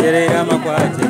Tirei a maquate.